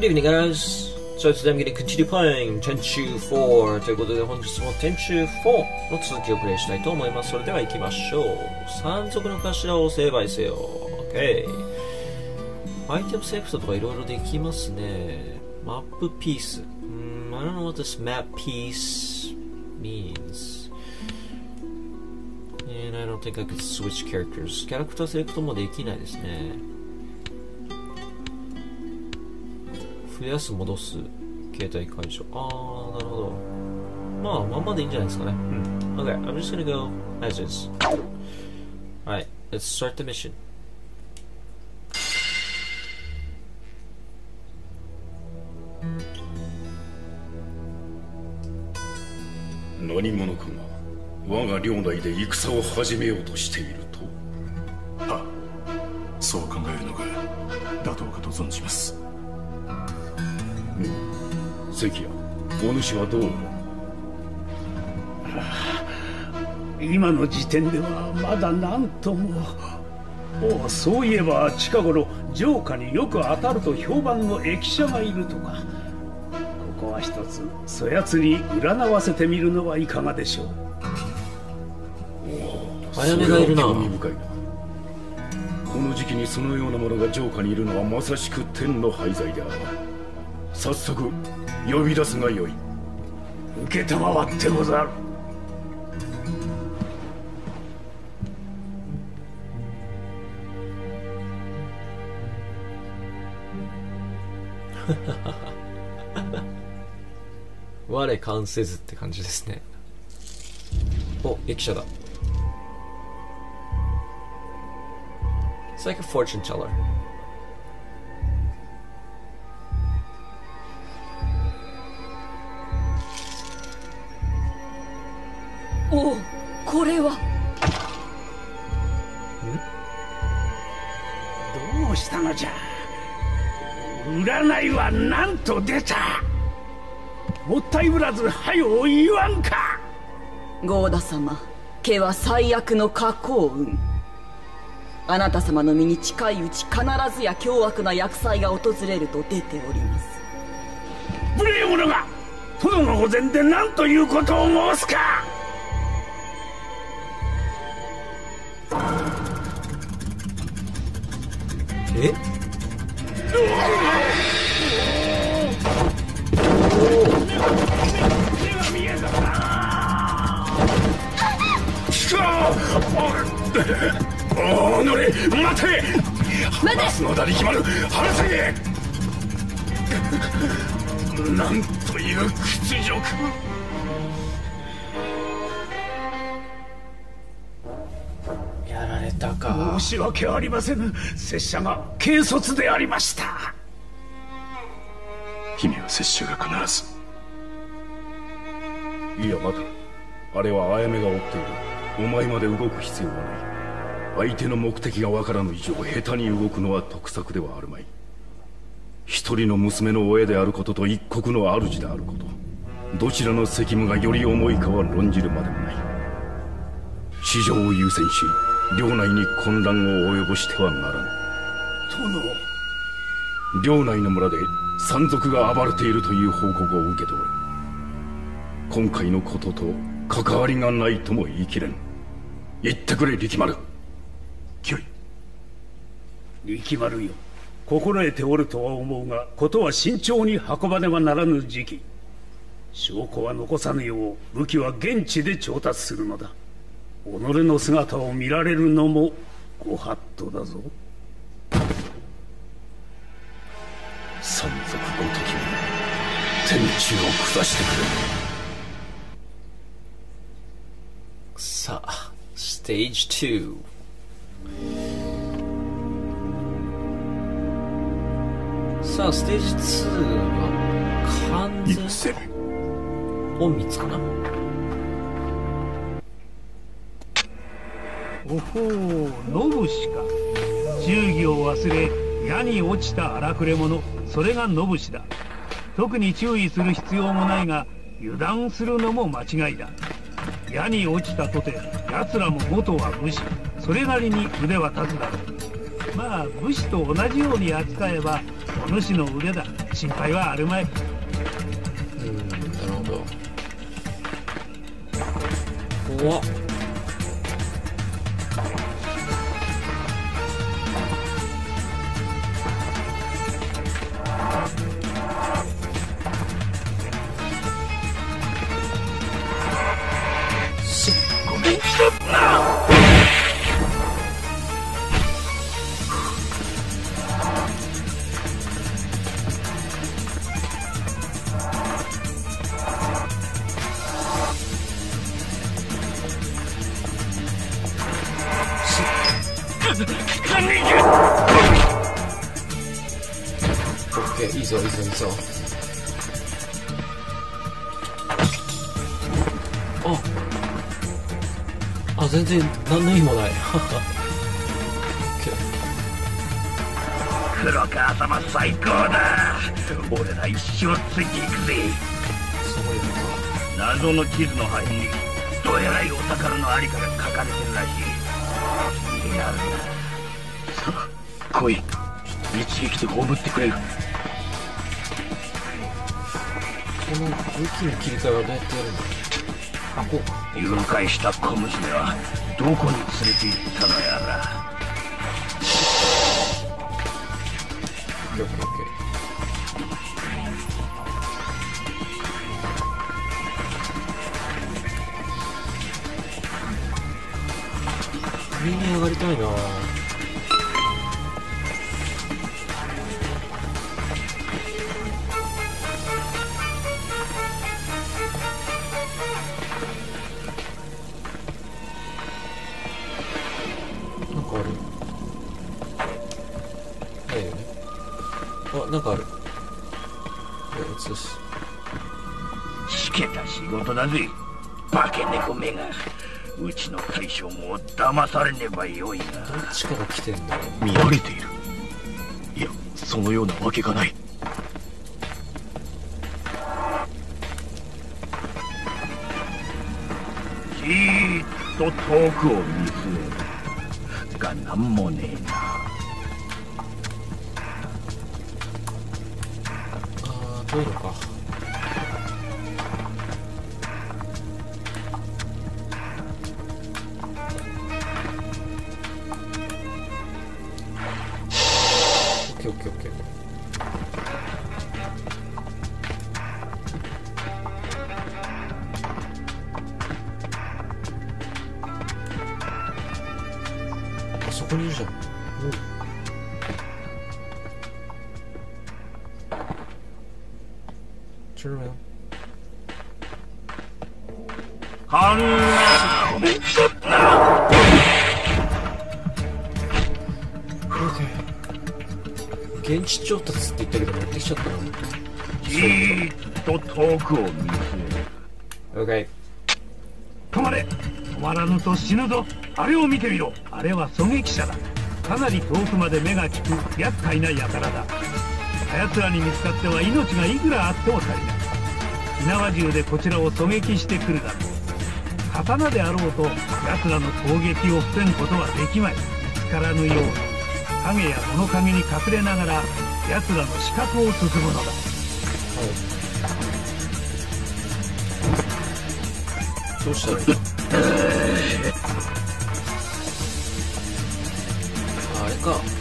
Good evening, guys. So today I'm going to continue playing Tenchu 4ということで本日も Tenchu 4の続きをプレイしたいと思います。それでは行きましょう。山賊の頭を成敗せよ。OK。アイテムセレクトとかいろいろできますね。マップピース。うん、I don't know what this map piece means. And I don't think I could switch characters. キャラクターセレクトもできないですね。増やす戻す携帯解除ああなるほど。まあまんまでいいんじゃないですかね。うん。OK I'm just gonna go as is. Alright let's start the mission. 何者かが我が領内で戦を始めようとしていると。はそう考えるのが妥当かと存じます関谷お主はどう？思う今の時点ではまだ何とも。おうそういえば近頃城下によく当たると評判の駅舎がいるとか。ここは一つそやつに占わせてみるのはいかがでしょう。あやめがいるな。それは興味深いな。この時期にそのようなものが城下にいるのはまさしく天の廃材である早速呼び出すがよい。承ってござる。我関せずって感じですね。お駅舎だ。It's like a fortune teller と出た。もったいぶらずはよ言わんか。ゴーダ様家は最悪の加工運。あなた様の身に近いうち必ずや凶悪な厄災が訪れると出ております。無礼者が殿の御前で何ということを申すか。え？目おのれ待て話すのだ力丸話せなんという屈辱やられたか申し訳ありませぬ拙者が軽率でありました姫は拙者が必ずいや待てあれはあやめが追っているお前まで動く必要はない。相手の目的がわからぬ以上下手に動くのは得策ではあるまい。一人の娘の親であることと一国の主であること。どちらの責務がより重いかは論じるまでもない。市場を優先し領内に混乱を及ぼしてはならぬ。領内の村で山賊が暴れているという報告を受けておる。今回のことと関わりがないとも言い切れん言ってくれ力丸。御意力丸よ。心得ておるとは思うがことは慎重に運ばねばならぬ時期。証拠は残さぬよう武器は現地で調達するのだ。己の姿を見られるのもご法度だぞ。山賊ごときも天地を下してくれ。さあステージ2さあステージ2は完全隠密かな？おほうノブシか忠義を忘れ矢に落ちた荒くれ者。それがノブシだ。特に注意する必要もないが油断するのも間違いだ。矢に落ちたとて奴らも元は武士。それなりに腕は立つだろう。まあ武士と同じように扱えばお主の腕だ。心配はあるまい。うんなるほど。怖っーいいぞいいぞいいぞああ全然何の意味もない。黒川様最高だ。俺ら一生ついていくぜ。そういうのか謎の地図の端にどえらいお宝のありかが書かれてるらしい。気になるな。さあ来い。一撃で葬ってくれるの武器の切り替えはどうやってやるんだあこ。うか誘拐した小娘はどこに連れて行ったのやら。オッケーオッケーオッケー上に上がりたいな。ばよいなどっちから来てんだろう見られている。いやそのようなわけがない。じーっと遠くを見据える。がなんもねえな。あー、遠いのか。じーっと遠くを見据える OK 止まれ。止まらぬと死ぬぞ。あれを見てみろ。あれは狙撃者だ。かなり遠くまで目が利く厄介な輩だ。奴らに見つかっては命がいくらあっても足りない。火縄銃でこちらを狙撃してくるだろう。刀であろうと奴らの攻撃を防ぐことはできまい。見つからぬように影や物陰に隠れながら奴らの死角を進むのだどうしたらいいの？ああれか。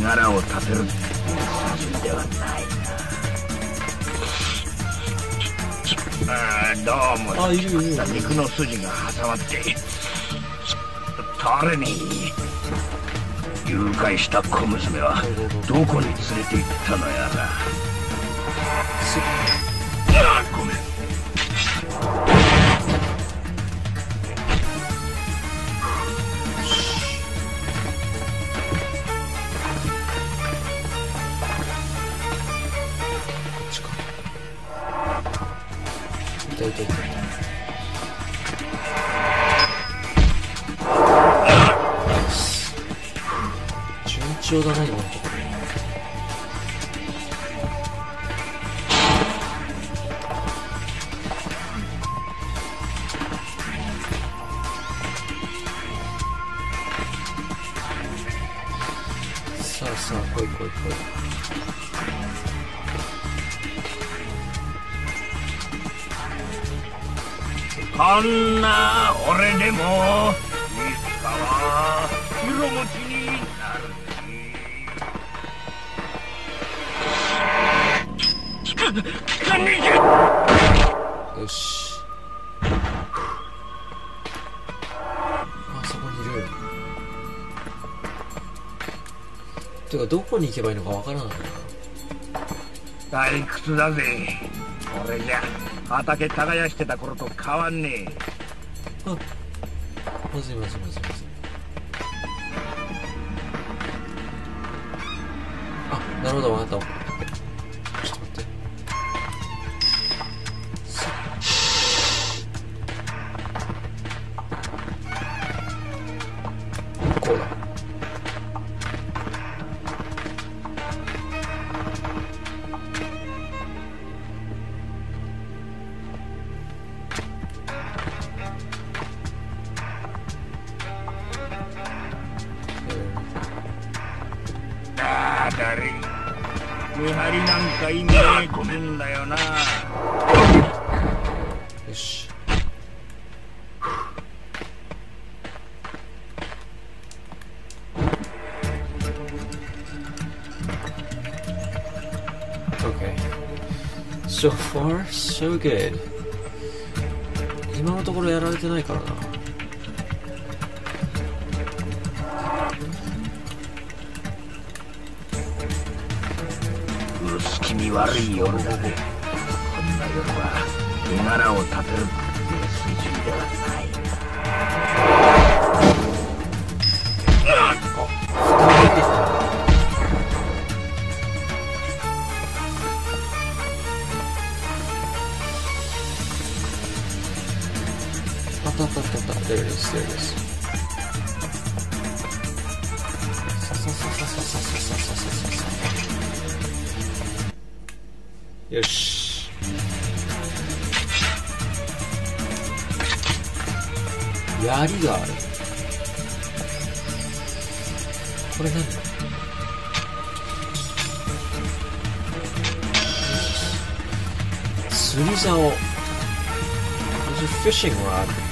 手柄を立てる。っていう筋ではないなあーどうもあいるいる肉の筋が挟まって。誰に誘拐した小娘はどこに連れて行ったのやらこんな俺でもいつかは色持ちになる。し。聞か聞かねえじゃよしあそこにいるてかどこに行けばいいのかわからないな退屈だぜ俺じゃ畑耕してた頃と変わんねえ。あまずいまずいまずいまずいあなるほど分かった。Far, so good. 今のところやられてないからな。薄気味悪い夜だぜこんな夜は手柄を立てるって筋ではないあ There it is, there it is. Yes. 槍がある。これ何釣り竿 There's a fishing rod.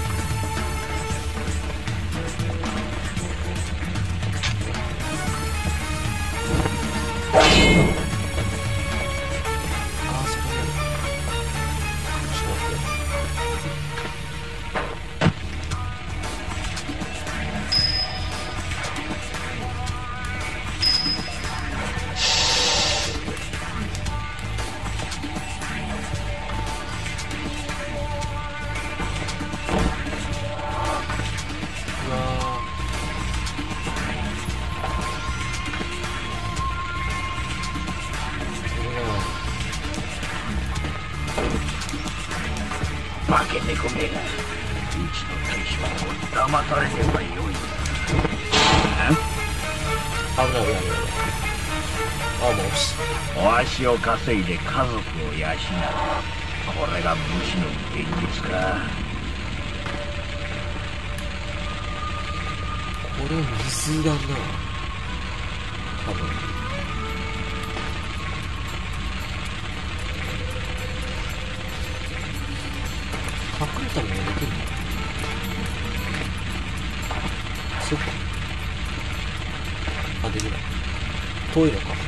Almost. お足を稼いで家族を養う。これが武士の現実か。これ水だ。な多分。隠れたものできるの？そっか。あできない。遠いのか。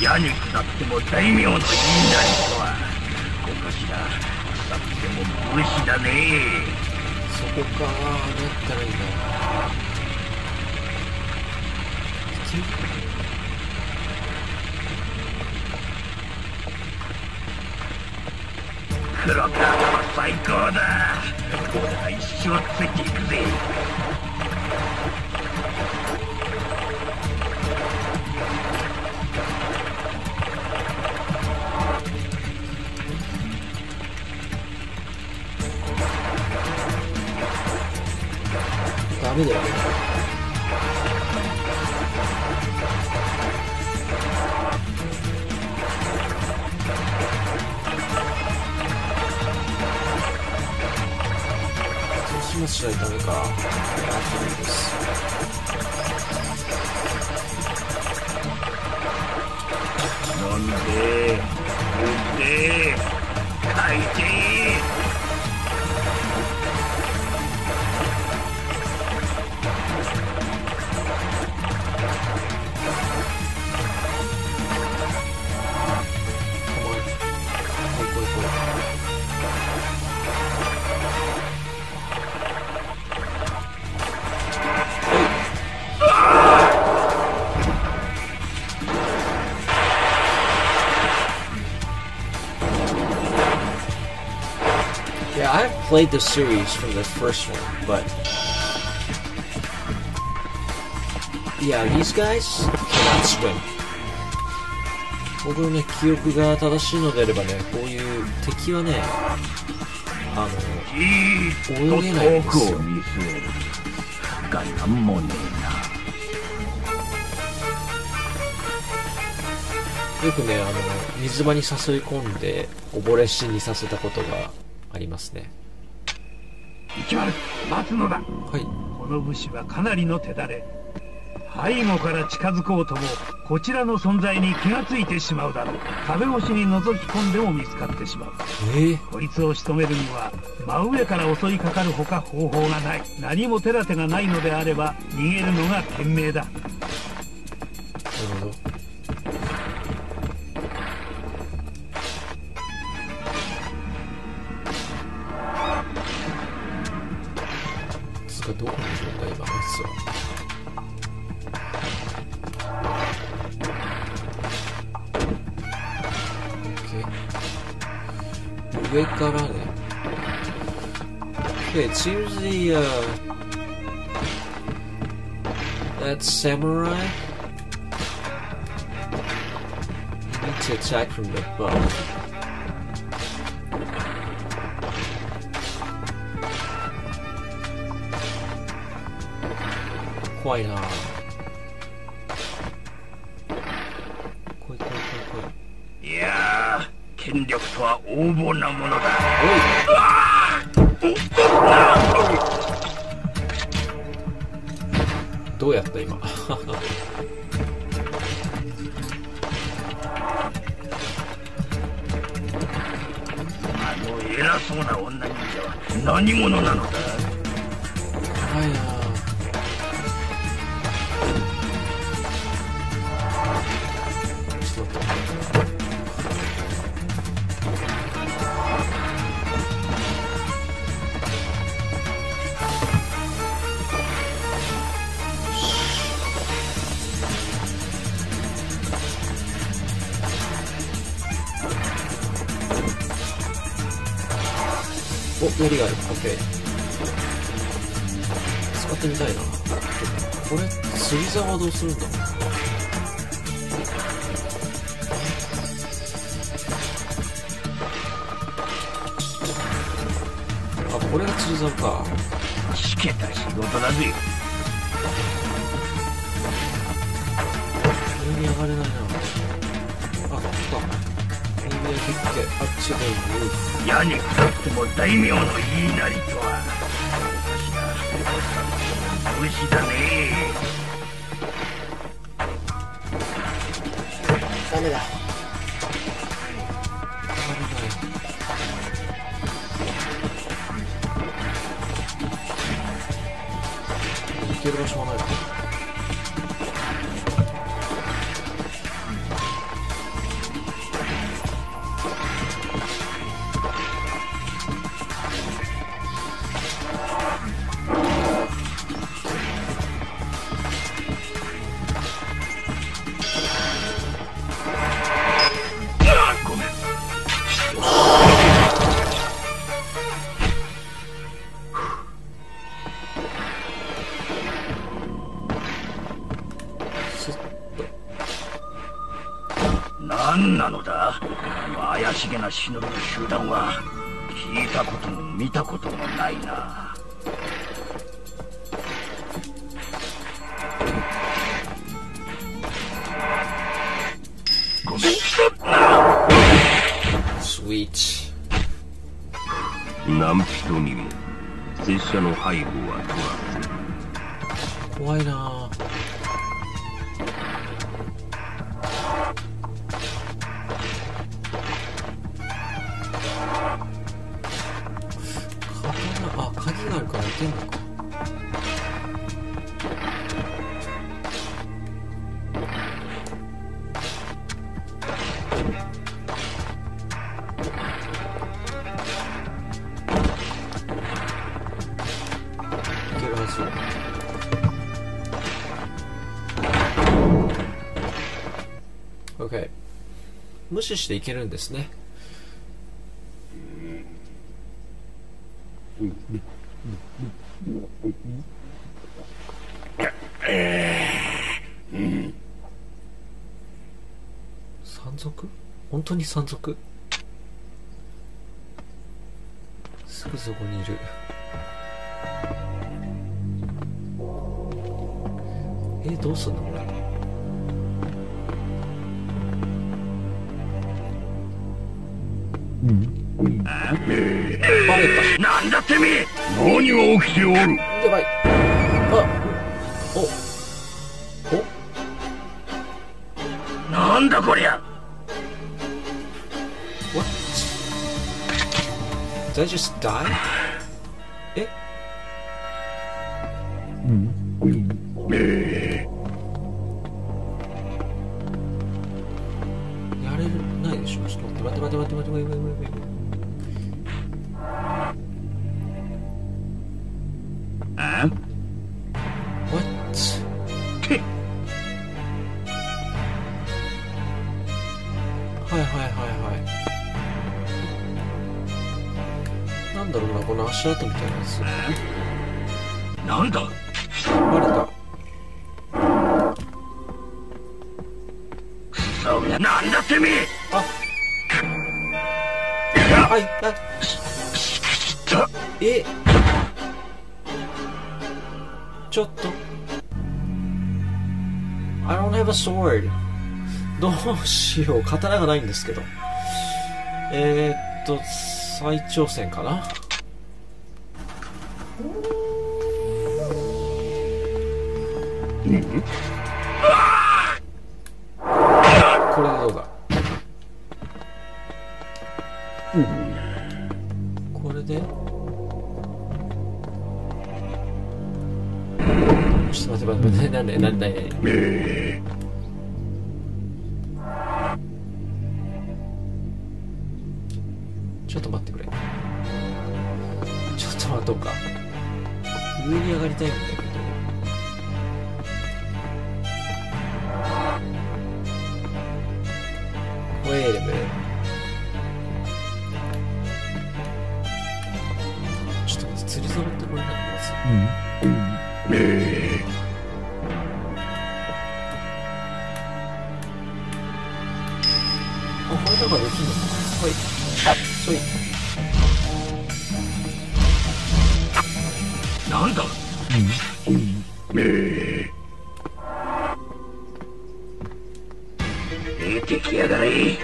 矢に下っても大名の言いなりとは。お頭腐っても武士だね。そこかな何やったらいいんだいける黒川は最高だ。俺は一生ついていくぜメだよ。そうしますしないダメか。Played the series from the first one, but yeah, these guys cannot swim. 僕のね、記憶が正しいのであればね、こういう敵はね、あじーっと泳げないんですよがなんもねの、よくね、あの、水場に誘い込んで、溺れ死にさせたことがありますね。えな一丸待つのだ。はい。この武士はかなりの手だれ。背後から近づこうともこちらの存在に気がついてしまうだろう。壁越しに覗き込んでも見つかってしまう。えー、こいつを仕留めるには真上から襲いかかるほか方法がない。何も手立てがないのであれば逃げるのが賢明だ上からね。Okay, it seems the, uh, that samurai You need to attack from the above. Quite hard. とは横暴なものだ。どうやった今？あの偉そうな女人形は何者なのだどうするんだろうあ、これが釣り竿か。しけた仕事だぜ上に上がれないな。あ、来た。Maybe I could get up to the roof. 矢にかかっても大名の言いなりとは武士だねメだ。い。行ける場所はない忍びの集団は聞いたことも見たこともないな。Sweet 何人にも。拙者の背後は取らず。怖いな視していけるんですね。山賊本当に山賊すぐそこにいる。えどうすんの？これバレた。なんだってみ何が起きておる。やばい。あお。おなんだこりゃ。わっ Did I just die? ないでしょちょっと待って待って待って待って待って待って待って。どうしよう刀がないんですけど。えー、っと再挑戦かな。これでどうだ？これで？ちょっと待って待って待ってなんでななんだ？出てきやがれ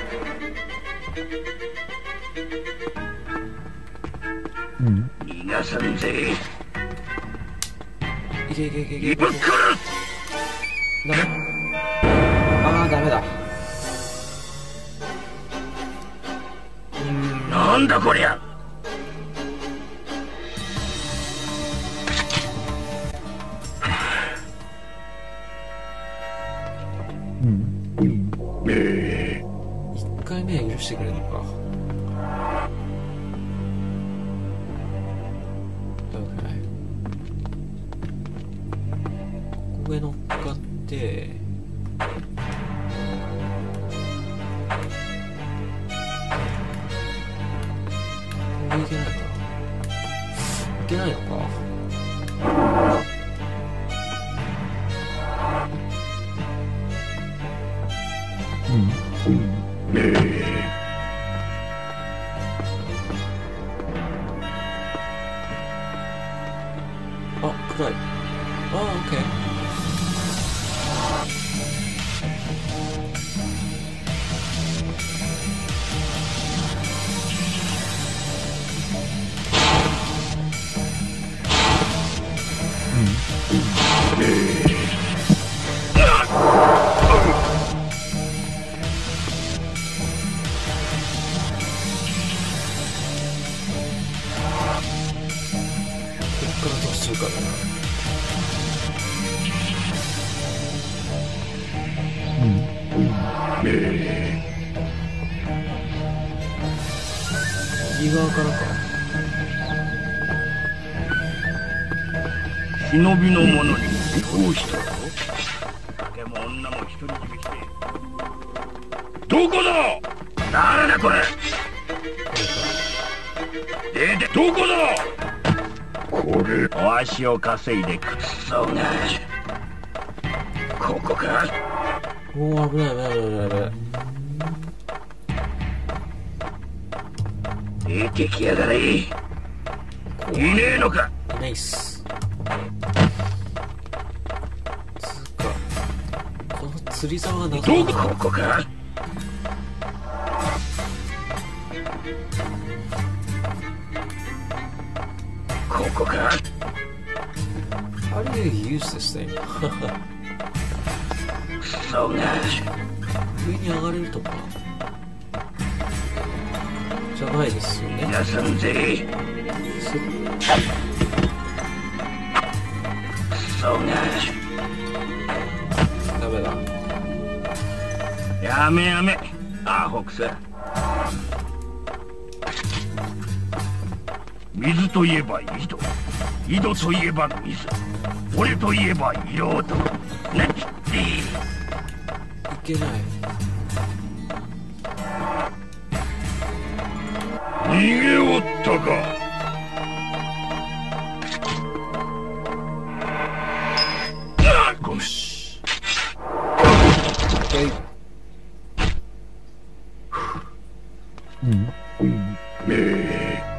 うん。逃がさん。ぜいけいけいけいけいけ。ぶっ殺ダメあー、ダメだうん。なん。だこりゃしてくれるのか。Okay ここへ乗っかって、ここいけないかな？いけないのか？右側からか忍びの者にどうしたでも女も一人占めしてどこだ誰だこれ出てどこだこれお足を稼いでくっそがここかおお危ない危ない危ない危ない。出てきやがれ。いねえのか。ナイス。つうかこの釣り竿が謎どだなこここか。ここか。How do you use this thing? クソが上に上がれるとか。じゃないですよね皆さんぜすクソがダメだやめやめアホくさ水といえば井戸井戸といえば水俺といえば色となんちっいけない逃げおったか。ごめん。し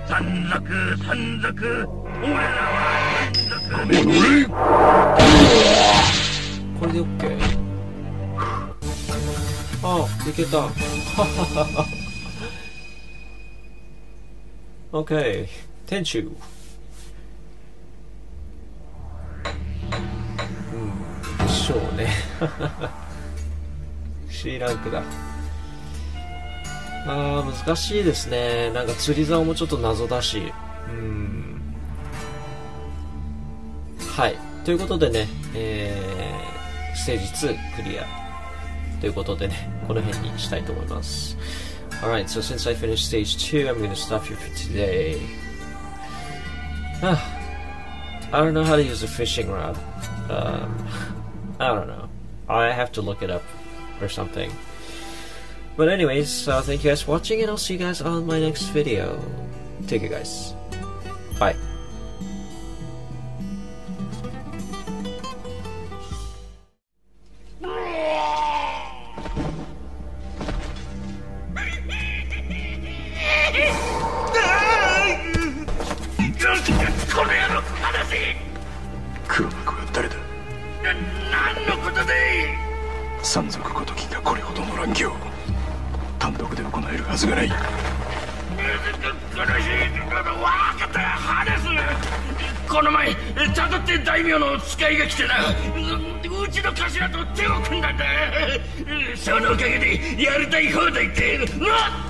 山賊山賊俺らは山賊ごめんこれで OK あいけた。OK 天 OK 天柱うんでしょうね C ランクだあー難しいですねなんか釣り竿もちょっと謎だしうんはいということでね、えー、ステージ2クリアということでねこの辺にしたいと思います Alright, so since I finished stage 2, I'm gonna stop here for today. Ah, I don't know how to use a fishing rod. Um, I don't know. I have to look it up or something. But anyways, uh, thank you guys for watching, and I'll see you guys on my next video. Take care, guys. Bye. いが来てな。うちの頭と手を組んだんだ。そのおかげでやりたい放題って。なっ